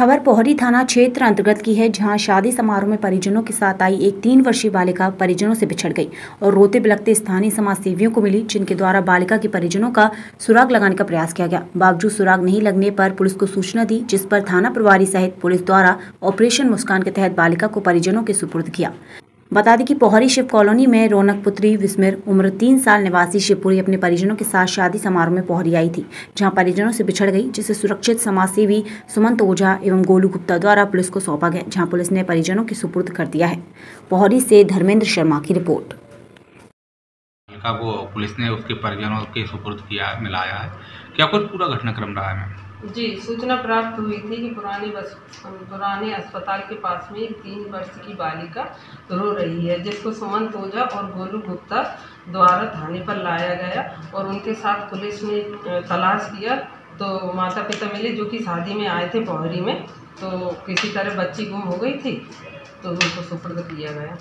खबर पोहरी थाना क्षेत्र अंतर्गत की है, जहाँ शादी समारोह में परिजनों के साथ आई एक तीन वर्षीय बालिका परिजनों से बिछड़ गई और रोते बिलकते स्थानीय समाज सेवियों को मिली, जिनके द्वारा बालिका के परिजनों का सुराग लगाने का प्रयास किया गया। बावजूद सुराग नहीं लगने पर पुलिस को सूचना दी, जिस पर थाना प्रभारी सहित पुलिस द्वारा ऑपरेशन मुस्कान के तहत बालिका को परिजनों के सुपुर्द किया। बता दें कि पोहरी शिव कॉलोनी में रौनक पुत्री विस्मिर उम्र तीन साल निवासी शिवपुरी अपने परिजनों के साथ शादी समारोह में पोहरी आई थी, जहाँ परिजनों से बिछड़ गई, जिसे सुरक्षित समाजसेवी सुमंत ओझा एवं गोलू गुप्ता द्वारा पुलिस को सौंपा गया, जहाँ पुलिस ने परिजनों के सुपुर्द कर दिया है। पोहरी से धर्मेंद्र शर्मा की रिपोर्ट। पुलिस ने उसके परिजनों के सुपुर्द किया, मिलाया है। क्या कुछ पूरा घटनाक्रम रहा है, मैम? जी, सूचना प्राप्त हुई थी कि पुरानी बस, पुराने अस्पताल के पास में एक तीन वर्ष की बालिका रो रही है, जिसको सुमन ओझा और गोलू गुप्ता द्वारा थाने पर लाया गया और उनके साथ पुलिस ने तलाश किया। तो माता पिता मिले जो कि शादी में आए थे पोहरी में तो किसी तरह बच्ची गुम हो गई थी तो उनको सुपुर्द किया गया।